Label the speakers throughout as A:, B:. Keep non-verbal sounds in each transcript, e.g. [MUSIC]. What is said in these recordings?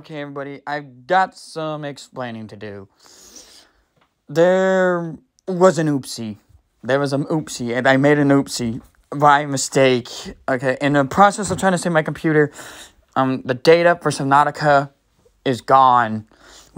A: Okay, everybody, I've got some explaining to do. There was an oopsie. There was an oopsie, and I made an oopsie by mistake. Okay, in the process of trying to save my computer, um, the data for Subnautica is gone.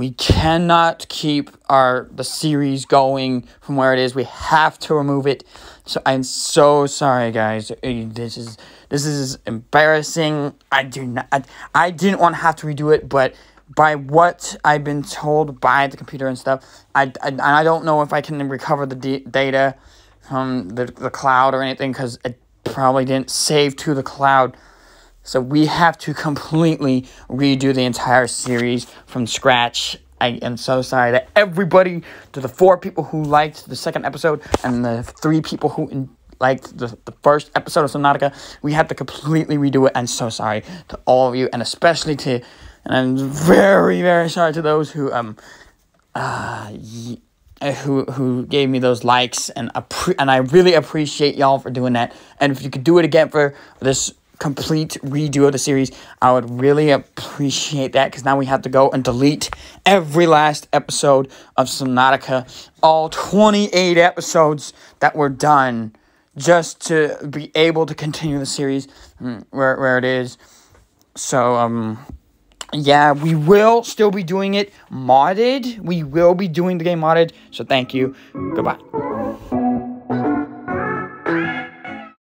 A: We cannot keep our the series going from where it is. We have to remove it. So I'm so sorry, guys. Uh, This is this is embarrassing. I do not. I, I didn't want to have to redo it, but by what I've been told by the computer and stuff, I I, I don't know if I can recover the data from the the cloud or anything because it probably didn't save to the cloud. So we have to [LAUGHS] completely redo the entire series from scratch. I am so sorry to everybody, to the four people who liked the second episode and the three people who liked the, the first episode of Subnautica. We have to completely redo it. I'm so sorry to all of you, and especially to, and I'm very, very sorry to those who um, uh, who who gave me those likes and appre- and I really appreciate y'all for doing that. And if you could do it again for this complete redo of the series, I would really appreciate that because now we have to go and delete every last episode of Subnautica, all 28 episodes that were done just to be able to continue the series mm, where, where it is. So, um, yeah, we will still be doing it modded. We will be doing the game modded. So, thank you. Goodbye.